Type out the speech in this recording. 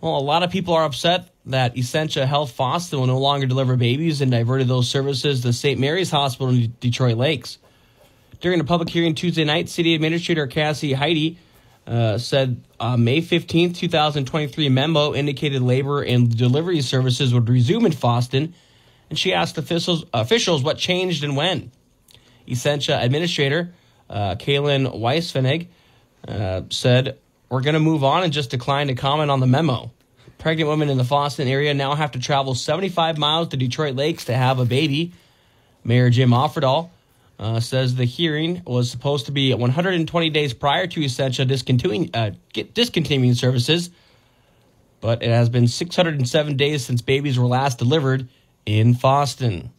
Well, a lot of people are upset that Essentia Health Fosston will no longer deliver babies and diverted those services to St. Mary's Hospital in Detroit Lakes. During a public hearing Tuesday night, City Administrator Cassie Heidi uh, said uh, May 15, 2023 memo indicated labor and delivery services would resume in Fosston, and she asked officials, officials what changed and when. Essentia Administrator uh, Kaylin Weisfenig uh, said, We're going to move on and just decline to comment on the memo. Pregnant women in the Fosston area now have to travel 75 miles to Detroit Lakes to have a baby. Mayor Jim Offerdahl uh, says the hearing was supposed to be 120 days prior to Essentia discontinuing, uh, discontinuing services, but it has been 607 days since babies were last delivered in Fosston.